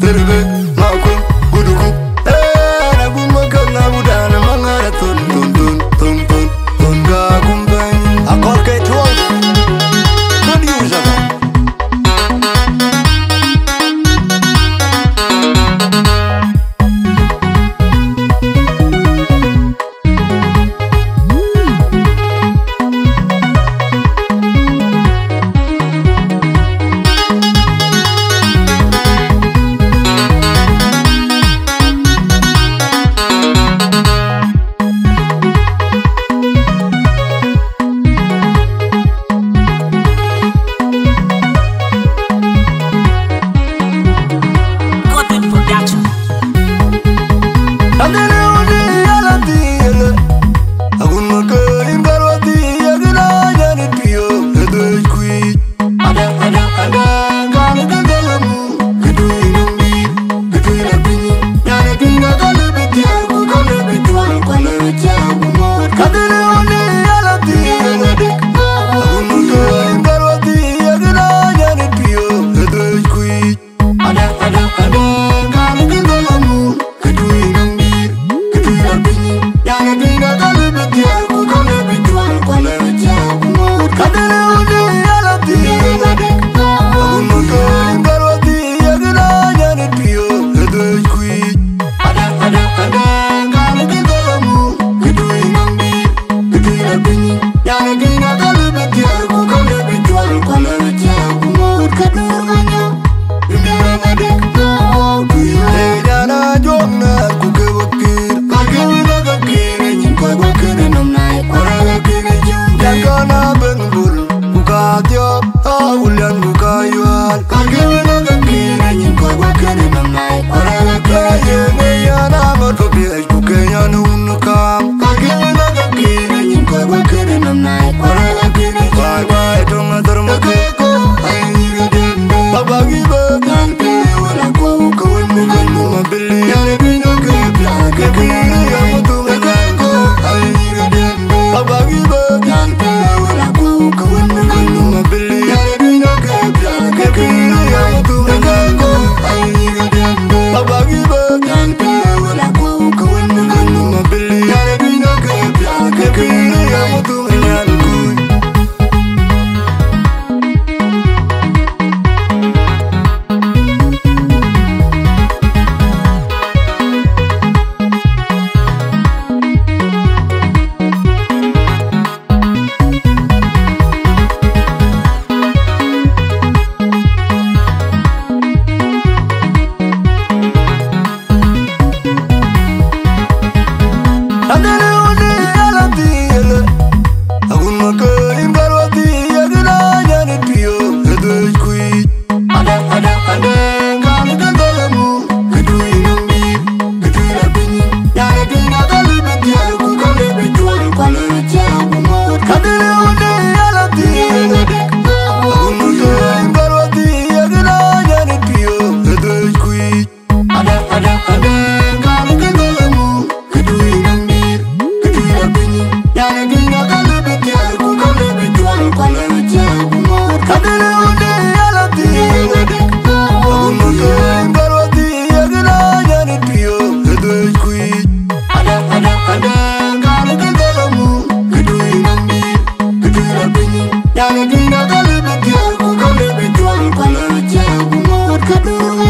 Derbe buka tiop awulan buka yual Kargewe na could do it.